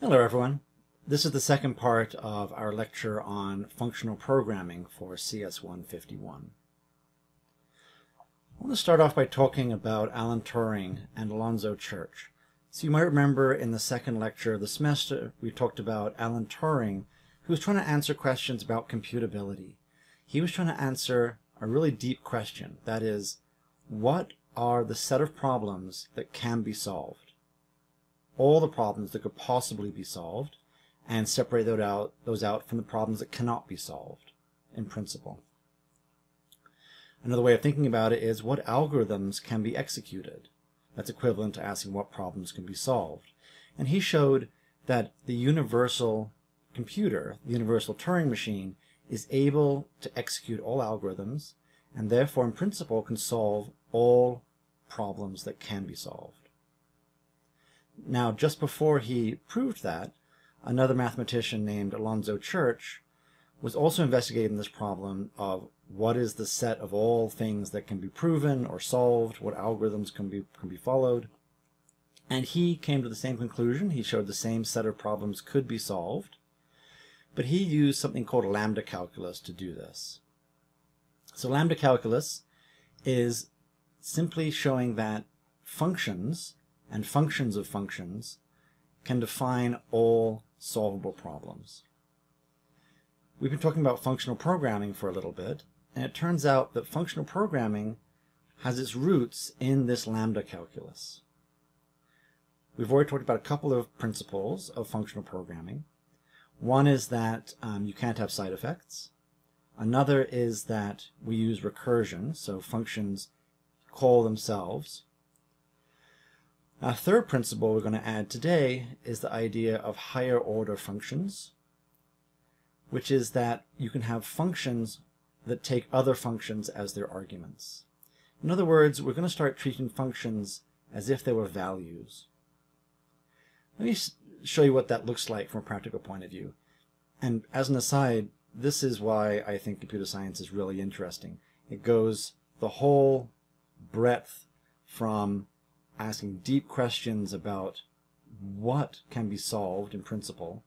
Hello everyone. This is the second part of our lecture on functional programming for CS151. I want to start off by talking about Alan Turing and Alonzo Church. So you might remember in the second lecture of the semester we talked about Alan Turing who was trying to answer questions about computability. He was trying to answer a really deep question, that is, what are the set of problems that can be solved? All the problems that could possibly be solved and separate those out, those out from the problems that cannot be solved in principle. Another way of thinking about it is what algorithms can be executed. That's equivalent to asking what problems can be solved. And he showed that the universal computer, the universal Turing machine, is able to execute all algorithms and therefore in principle can solve all problems that can be solved. Now, just before he proved that, another mathematician named Alonzo Church was also investigating this problem of what is the set of all things that can be proven or solved, what algorithms can be, can be followed. And he came to the same conclusion. He showed the same set of problems could be solved, but he used something called lambda calculus to do this. So lambda calculus is simply showing that functions and functions of functions can define all solvable problems. We've been talking about functional programming for a little bit, and it turns out that functional programming has its roots in this lambda calculus. We've already talked about a couple of principles of functional programming. One is that um, you can't have side effects. Another is that we use recursion, so functions call themselves a third principle we're going to add today is the idea of higher order functions, which is that you can have functions that take other functions as their arguments. In other words, we're going to start treating functions as if they were values. Let me show you what that looks like from a practical point of view. And as an aside, this is why I think computer science is really interesting. It goes the whole breadth from asking deep questions about what can be solved in principle,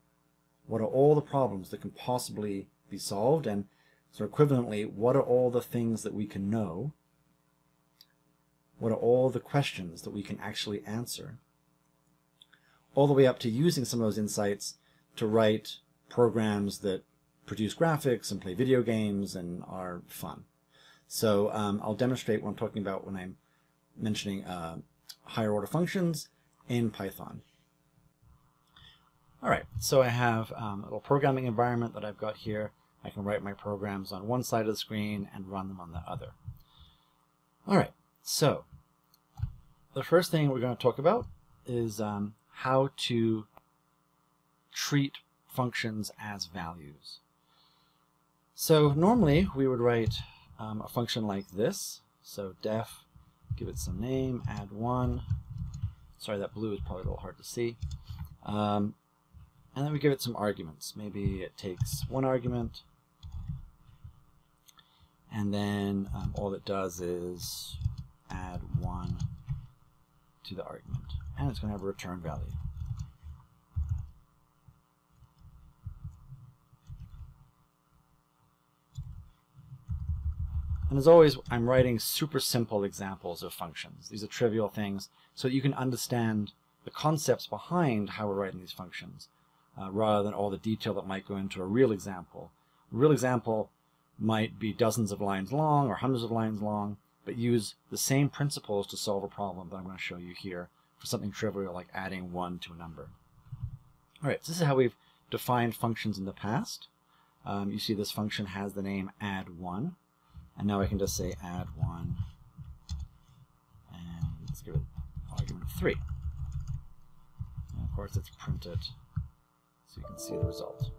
what are all the problems that can possibly be solved, and so equivalently, what are all the things that we can know, what are all the questions that we can actually answer, all the way up to using some of those insights to write programs that produce graphics and play video games and are fun. So um, I'll demonstrate what I'm talking about when I'm mentioning uh, higher order functions in Python. All right, so I have um, a little programming environment that I've got here. I can write my programs on one side of the screen and run them on the other. All right, so the first thing we're going to talk about is um, how to treat functions as values. So normally we would write um, a function like this. So def give it some name, add one. Sorry, that blue is probably a little hard to see. Um, and then we give it some arguments. Maybe it takes one argument, and then um, all it does is add one to the argument. And it's going to have a return value. And as always, I'm writing super simple examples of functions. These are trivial things so that you can understand the concepts behind how we're writing these functions uh, rather than all the detail that might go into a real example. A real example might be dozens of lines long or hundreds of lines long, but use the same principles to solve a problem that I'm going to show you here for something trivial like adding one to a number. All right, so this is how we've defined functions in the past. Um, you see this function has the name add1. And now I can just say add 1, and let's give it argument 3. And of course it's printed so you can see the result.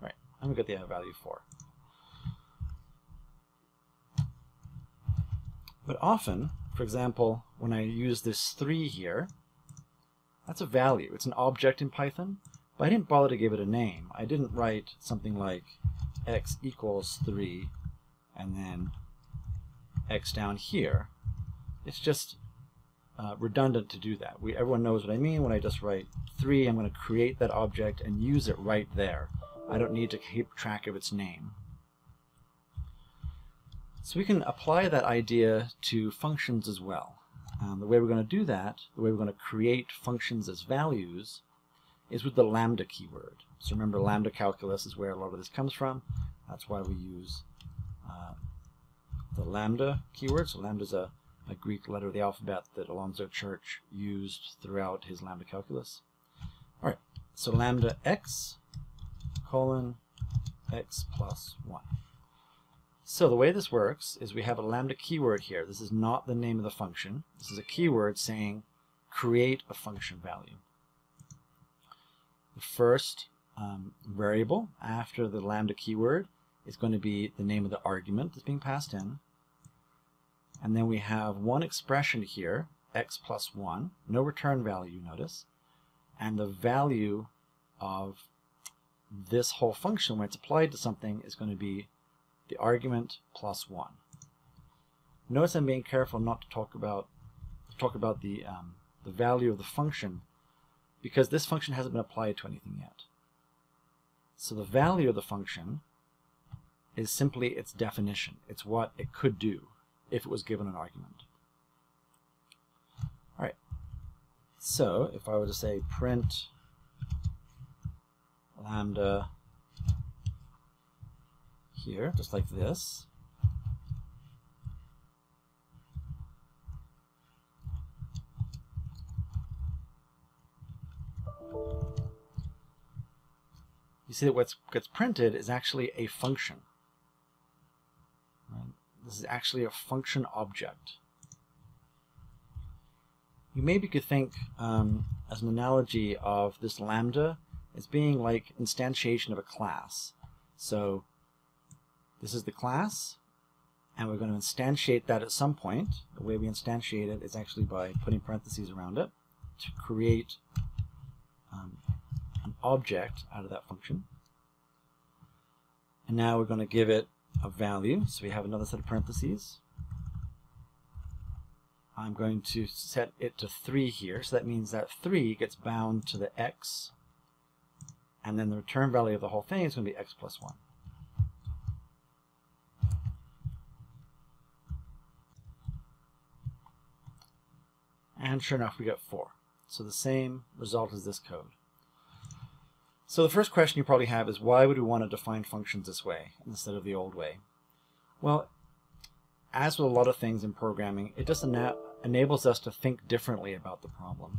Right, and we get the value 4. But often, for example, when I use this 3 here, that's a value. It's an object in Python, but I didn't bother to give it a name. I didn't write something like x equals 3 and then x down here, it's just uh, redundant to do that. We, everyone knows what I mean when I just write 3. I'm going to create that object and use it right there. I don't need to keep track of its name. So we can apply that idea to functions as well. Um, the way we're going to do that, the way we're going to create functions as values, is with the lambda keyword. So remember, lambda calculus is where a lot of this comes from. That's why we use uh, the lambda keyword. So lambda is a a Greek letter of the alphabet that Alonzo Church used throughout his lambda calculus. All right, so lambda x colon x plus 1. So the way this works is we have a lambda keyword here. This is not the name of the function. This is a keyword saying create a function value. The first um, variable after the lambda keyword is going to be the name of the argument that's being passed in. And then we have one expression here, x plus 1, no return value, notice. And the value of this whole function, when it's applied to something, is going to be the argument plus 1. Notice I'm being careful not to talk about talk about the, um, the value of the function because this function hasn't been applied to anything yet. So the value of the function is simply its definition. It's what it could do if it was given an argument. All right. So if I were to say print lambda here, just like this, you see that what gets printed is actually a function. This is actually a function object. You maybe could think um, as an analogy of this lambda as being like instantiation of a class. So this is the class, and we're going to instantiate that at some point. The way we instantiate it is actually by putting parentheses around it to create um, an object out of that function. And now we're going to give it a value. So we have another set of parentheses. I'm going to set it to 3 here. So that means that 3 gets bound to the x. And then the return value of the whole thing is going to be x plus 1. And sure enough, we get 4. So the same result as this code. So the first question you probably have is why would we want to define functions this way instead of the old way? Well, as with a lot of things in programming, it just ena enables us to think differently about the problem.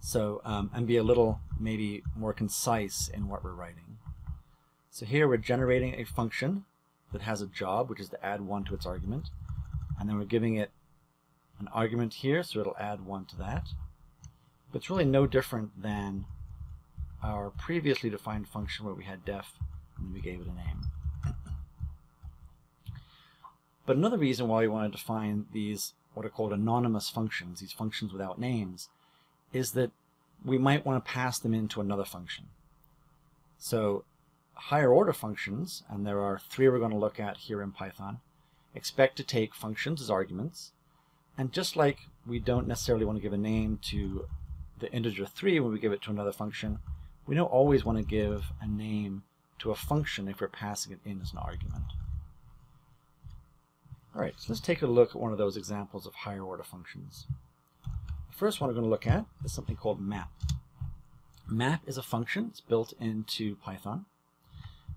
So, um, and be a little maybe more concise in what we're writing. So here we're generating a function that has a job, which is to add one to its argument. And then we're giving it an argument here, so it'll add one to that. But it's really no different than our previously defined function where we had def and we gave it a name. But another reason why we want to define these what are called anonymous functions, these functions without names, is that we might want to pass them into another function. So higher order functions, and there are three we're going to look at here in Python, expect to take functions as arguments. And just like we don't necessarily want to give a name to the integer 3 when we give it to another function, we don't always want to give a name to a function if we're passing it in as an argument. All right, so let's take a look at one of those examples of higher order functions. The first one we're going to look at is something called map. Map is a function. It's built into Python.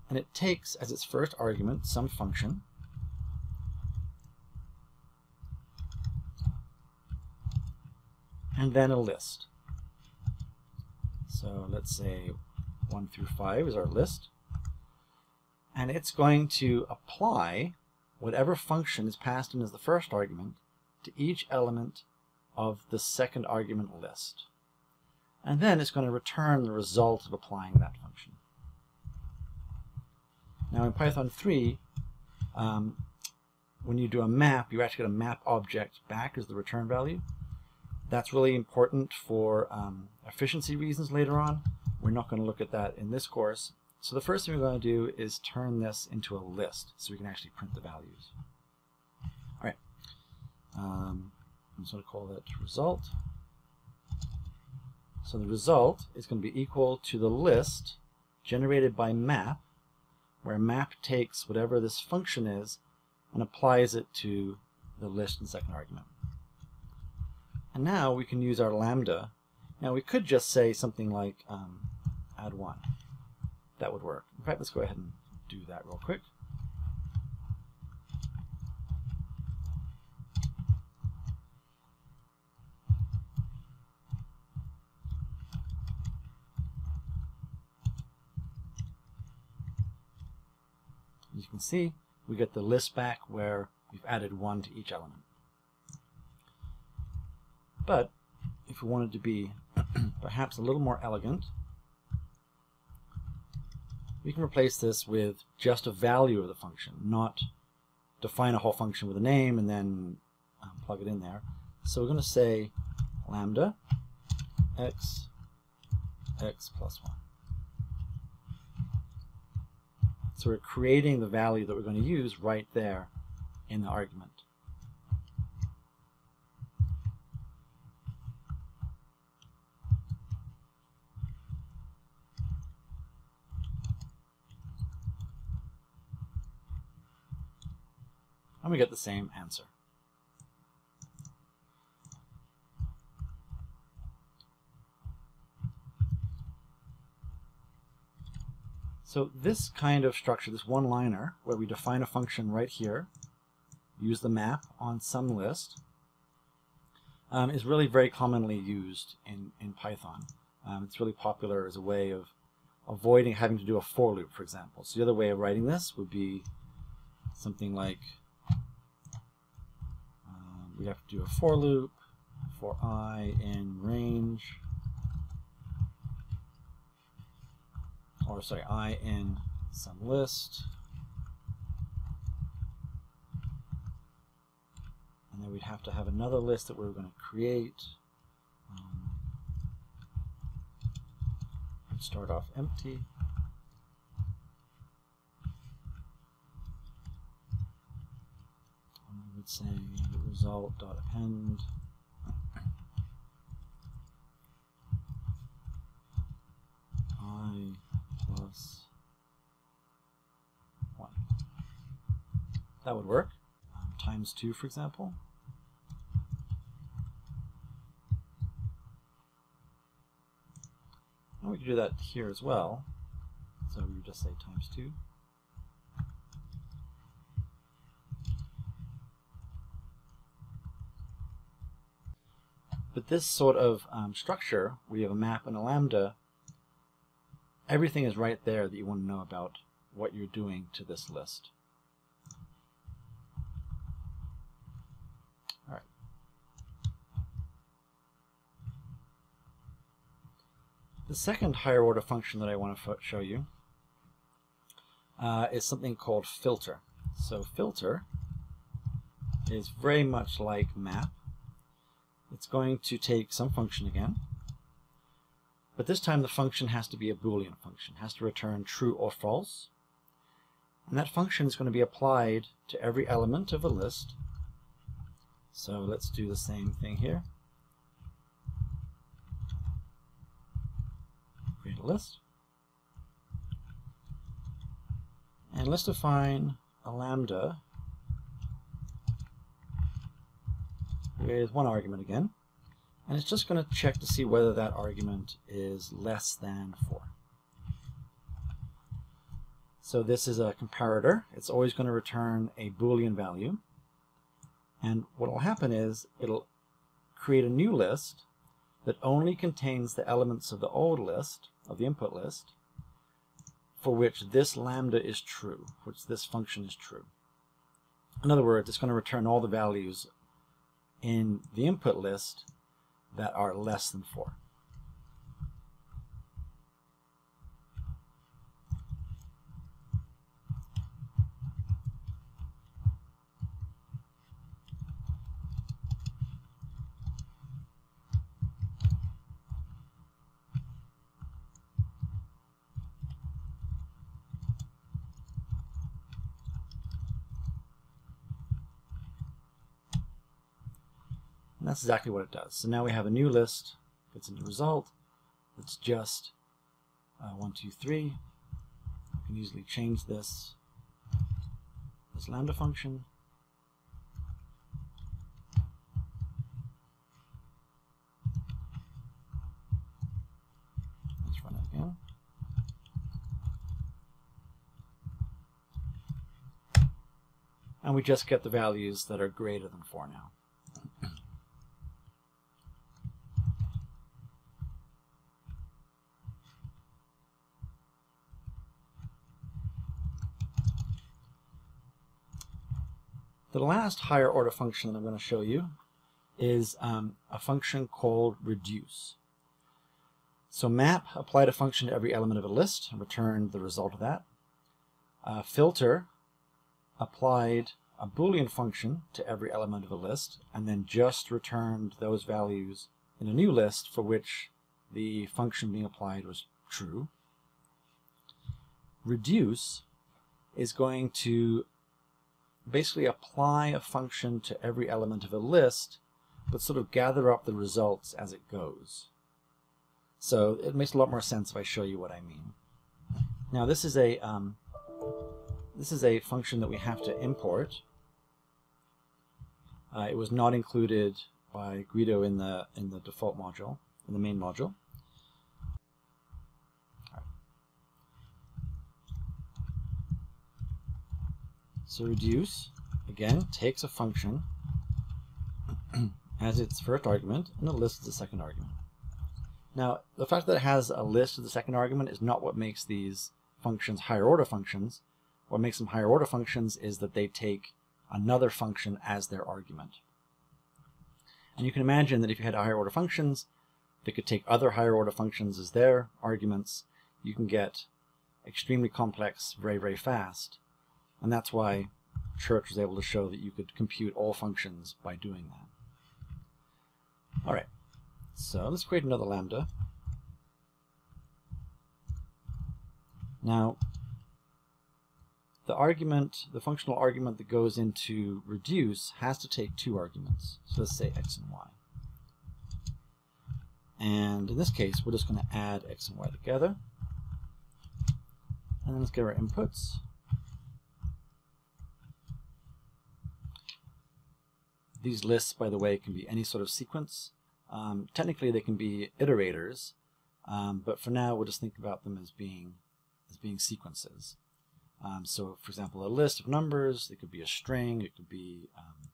And it takes as its first argument some function. And then a list. So let's say 1 through 5 is our list. And it's going to apply whatever function is passed in as the first argument to each element of the second argument list. And then it's going to return the result of applying that function. Now in Python 3, um, when you do a map, you actually get a map object back as the return value. That's really important for um, efficiency reasons later on. We're not going to look at that in this course. So the first thing we're going to do is turn this into a list so we can actually print the values. Um, I'm just going to call that result. So the result is going to be equal to the list generated by map, where map takes whatever this function is and applies it to the list in the second argument. And now we can use our lambda. Now we could just say something like um, add 1. That would work. In fact, let's go ahead and do that real quick. As you can see, we get the list back where we've added one to each element. But if we wanted to be perhaps a little more elegant, we can replace this with just a value of the function, not define a whole function with a name and then um, plug it in there. So we're going to say lambda x x plus 1. So we're creating the value that we're going to use right there in the argument. And we get the same answer. So this kind of structure, this one-liner, where we define a function right here, use the map on some list, um, is really very commonly used in, in Python. Um, it's really popular as a way of avoiding having to do a for loop, for example. So the other way of writing this would be something like we have to do a for loop for i in range or sorry, i in some list. And then we'd have to have another list that we are going to create. Um, start off empty. And we would say result.append i plus 1. That would work. Um, times 2, for example. And we could do that here as well. So we would just say times 2. But this sort of um, structure, where you have a map and a lambda, everything is right there that you want to know about what you're doing to this list. All right. The second higher order function that I want to show you uh, is something called filter. So filter is very much like map. It's going to take some function again, but this time the function has to be a Boolean function, has to return true or false. And that function is going to be applied to every element of a list. So let's do the same thing here. Create a list. And let's define a lambda with one argument again and it's just going to check to see whether that argument is less than 4. So this is a comparator. It's always going to return a Boolean value. And what will happen is it'll create a new list that only contains the elements of the old list, of the input list, for which this lambda is true, which this function is true. In other words, it's going to return all the values in the input list that are less than 4. That's exactly what it does. So now we have a new list, gets into result. It's just uh, 1, 2, 3. You can easily change this, this lambda function. Let's run it again. And we just get the values that are greater than 4 now. The last higher order function that I'm going to show you is um, a function called reduce. So map applied a function to every element of a list and returned the result of that. Uh, filter applied a boolean function to every element of a list and then just returned those values in a new list for which the function being applied was true. Reduce is going to basically apply a function to every element of a list, but sort of gather up the results as it goes. So it makes a lot more sense if I show you what I mean. Now this is a um, this is a function that we have to import. Uh, it was not included by Guido in the in the default module, in the main module. So reduce, again, takes a function as its first argument and a list as the second argument. Now, the fact that it has a list as the second argument is not what makes these functions higher order functions. What makes them higher order functions is that they take another function as their argument. And you can imagine that if you had higher order functions, they could take other higher order functions as their arguments. You can get extremely complex very, very fast. And that's why Church was able to show that you could compute all functions by doing that. All right, so let's create another lambda. Now, the argument, the functional argument that goes into reduce has to take two arguments. So let's say x and y. And in this case, we're just going to add x and y together. And then let's get our inputs. These lists, by the way, can be any sort of sequence. Um, technically, they can be iterators, um, but for now, we'll just think about them as being as being sequences. Um, so, for example, a list of numbers, it could be a string, it could be um,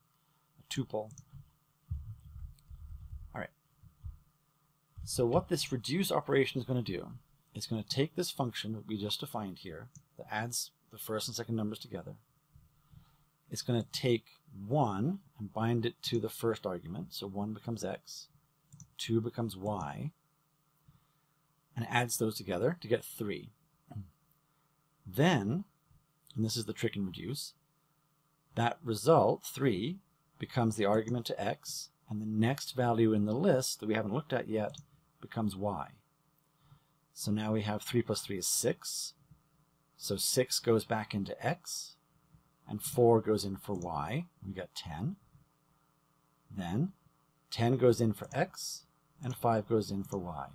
a tuple. All right. So what this reduce operation is going to do is going to take this function that we just defined here that adds the first and second numbers together. It's going to take 1 and bind it to the first argument. So 1 becomes x, 2 becomes y, and adds those together to get 3. Then, and this is the trick in reduce, that result, 3, becomes the argument to x, and the next value in the list that we haven't looked at yet becomes y. So now we have 3 plus 3 is 6. So 6 goes back into x, and 4 goes in for y. We got 10. Then 10 goes in for x, and 5 goes in for y.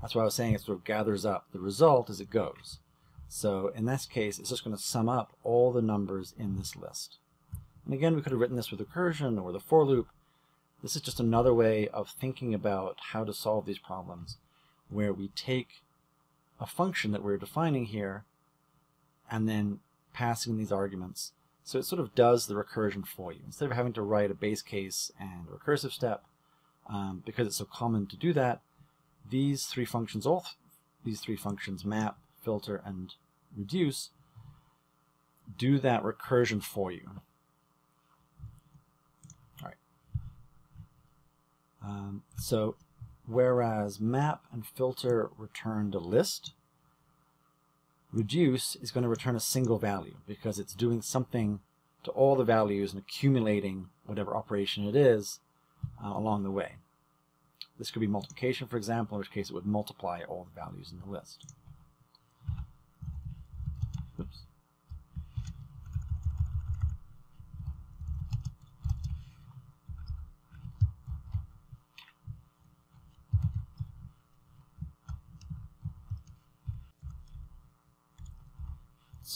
That's why I was saying it sort of gathers up the result as it goes. So in this case, it's just going to sum up all the numbers in this list. And again, we could have written this with recursion or the for loop. This is just another way of thinking about how to solve these problems, where we take a function that we're defining here and then passing these arguments. So it sort of does the recursion for you. Instead of having to write a base case and a recursive step, um, because it's so common to do that, these three functions, all th these three functions, map, filter, and reduce, do that recursion for you. All right. Um, so whereas map and filter returned a list, reduce is going to return a single value because it's doing something to all the values and accumulating whatever operation it is uh, along the way. This could be multiplication, for example, in which case it would multiply all the values in the list.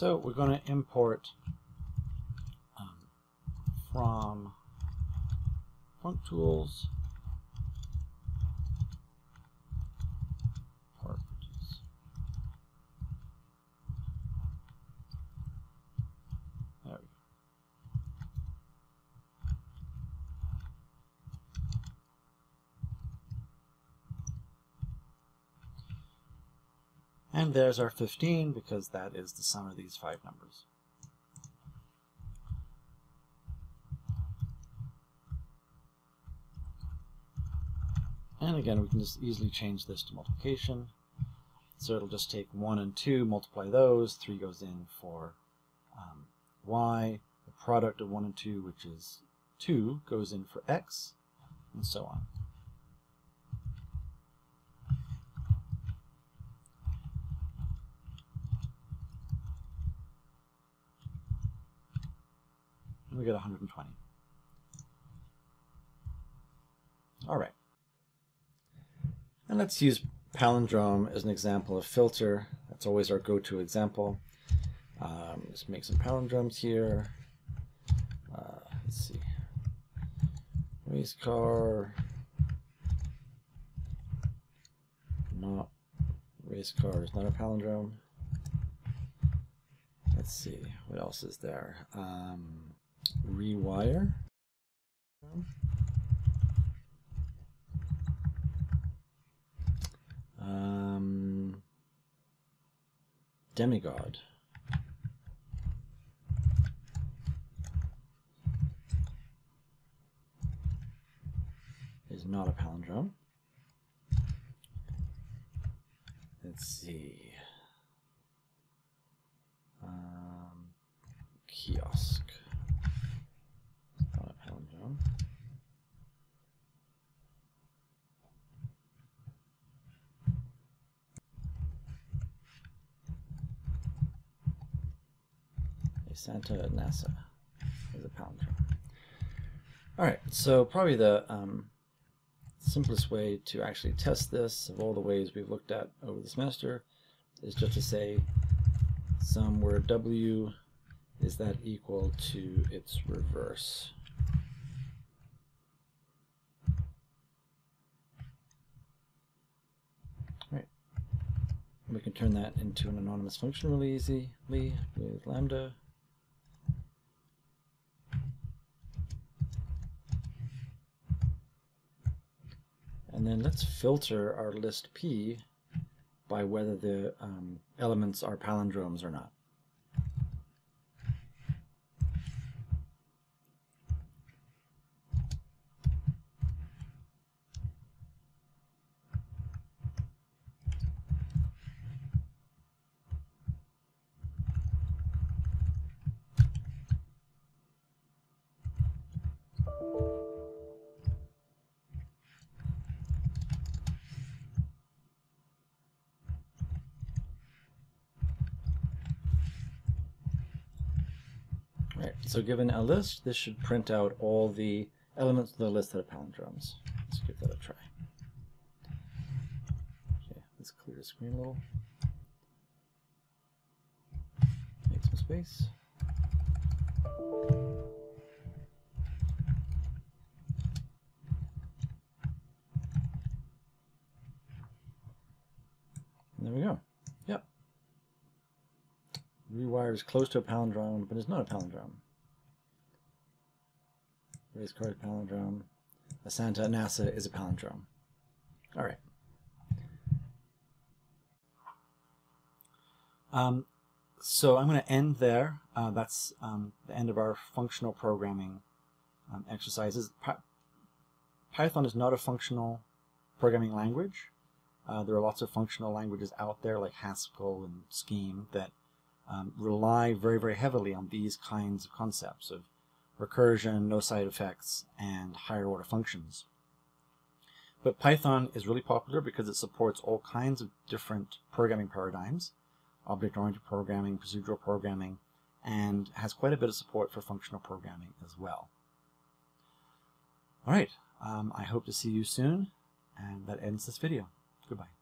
So we're going to import um, from functools. There we go. And there's our 15 because that is the sum of these five numbers. And again, we can just easily change this to multiplication. So it'll just take 1 and 2, multiply those, 3 goes in for um, y, the product of 1 and 2, which is 2, goes in for x, and so on. We get 120. All right. And let's use palindrome as an example of filter. That's always our go-to example. Um, let's make some palindromes here. Uh, let's see. Race car. Not race car is not a palindrome. Let's see what else is there. Um, rewire. Um, demigod. Is not a palindrome. Let's see. Um, kiosk. Not a palindrome. A Santa NASA is a palindrome. All right, so probably the um, simplest way to actually test this of all the ways we've looked at over the semester is just to say some word W is that equal to its reverse. Right. We can turn that into an anonymous function really easily with lambda. Then let's filter our list P by whether the um, elements are palindromes or not. Right, so given a list, this should print out all the elements of the list that are palindromes. Let's give that a try. Okay, let's clear the screen a little. Make some space. And there we go. Yep. Rewire is close to a palindrome, but it's not a palindrome. Race car palindrome. A Santa NASA is a palindrome. All right. Um, so I'm going to end there. Uh, that's um, the end of our functional programming um, exercises. Py Python is not a functional programming language. Uh, there are lots of functional languages out there like Haskell and Scheme that um, rely very, very heavily on these kinds of concepts of recursion, no side effects, and higher order functions. But Python is really popular because it supports all kinds of different programming paradigms, object-oriented programming, procedural programming, and has quite a bit of support for functional programming as well. All right, um, I hope to see you soon, and that ends this video. Goodbye.